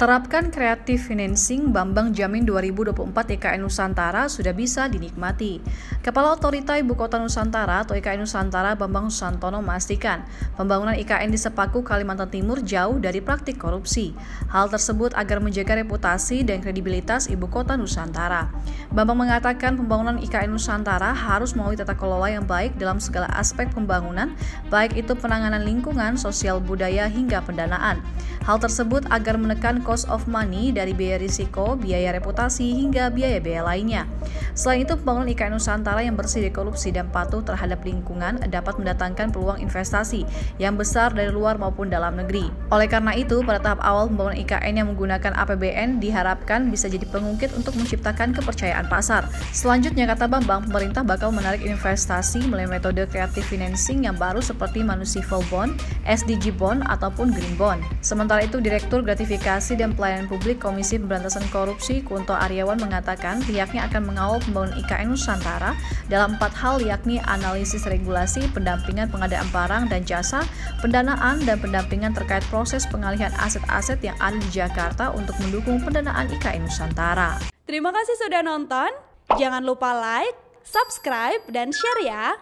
Terapkan kreatif financing Bambang Jamin 2024 IKN Nusantara sudah bisa dinikmati. Kepala Otorita Ibu Kota Nusantara atau IKN Nusantara Bambang Susantono memastikan pembangunan IKN di Sepaku Kalimantan Timur jauh dari praktik korupsi. Hal tersebut agar menjaga reputasi dan kredibilitas Ibu Kota Nusantara. Bambang mengatakan pembangunan IKN Nusantara harus melalui tata kelola yang baik dalam segala aspek pembangunan, baik itu penanganan lingkungan, sosial budaya hingga pendanaan. Hal tersebut agar menekan cost of money dari biaya risiko, biaya reputasi, hingga biaya-biaya lainnya. Selain itu, pembangunan IKN Nusantara yang bersih dari korupsi dan patuh terhadap lingkungan dapat mendatangkan peluang investasi yang besar dari luar maupun dalam negeri. Oleh karena itu, pada tahap awal pembangunan IKN yang menggunakan APBN diharapkan bisa jadi pengungkit untuk menciptakan kepercayaan pasar. Selanjutnya, kata Bambang, pemerintah bakal menarik investasi melalui metode creative financing yang baru seperti municipal bond, SDG bond, ataupun green bond. Sementara itu, Direktur Gratifikasi dan Pelayanan Publik Komisi Pemberantasan Korupsi Kunto Aryawan mengatakan pihaknya akan mengawal pembangunan IKN Nusantara dalam empat hal yakni analisis regulasi, pendampingan pengadaan barang dan jasa, pendanaan, dan pendampingan terkait proses pengalihan aset-aset yang ada di Jakarta untuk mendukung pendanaan IKN Nusantara. Terima kasih sudah nonton. Jangan lupa like, subscribe, dan share ya.